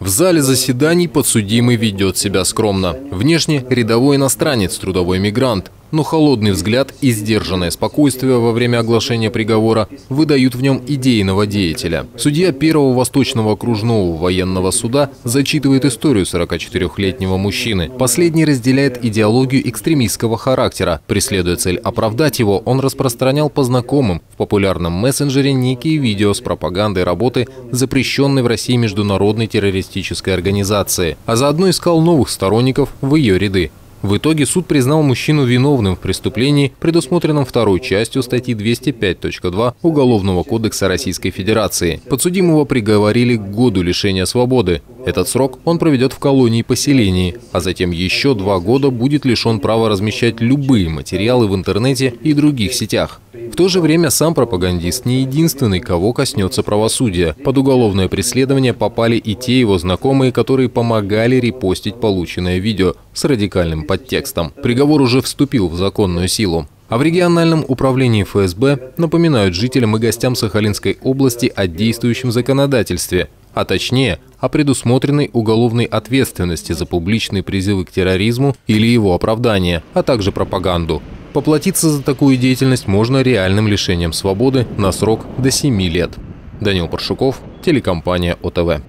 В зале заседаний подсудимый ведет себя скромно. Внешне рядовой иностранец, трудовой мигрант. Но холодный взгляд и сдержанное спокойствие во время оглашения приговора выдают в нем идейного деятеля. Судья Первого Восточного окружного военного суда зачитывает историю 44-летнего мужчины. Последний разделяет идеологию экстремистского характера. Преследуя цель оправдать его, он распространял по знакомым в популярном мессенджере некие видео с пропагандой работы запрещенной в России международной террористической организации, а заодно искал новых сторонников в ее ряды. В итоге суд признал мужчину виновным в преступлении, предусмотренном второй частью статьи 205.2 Уголовного кодекса Российской Федерации. Подсудимого приговорили к году лишения свободы. Этот срок он проведет в колонии поселении, а затем еще два года будет лишен права размещать любые материалы в интернете и других сетях. В то же время сам пропагандист не единственный, кого коснется правосудия. Под уголовное преследование попали и те его знакомые, которые помогали репостить полученное видео с радикальным подтекстом. Приговор уже вступил в законную силу. А в региональном управлении ФСБ напоминают жителям и гостям Сахалинской области о действующем законодательстве, а точнее о предусмотренной уголовной ответственности за публичные призывы к терроризму или его оправдание, а также пропаганду. Поплатиться за такую деятельность можно реальным лишением свободы на срок до 7 лет. Данил Паршуков, телекомпания ОТВ.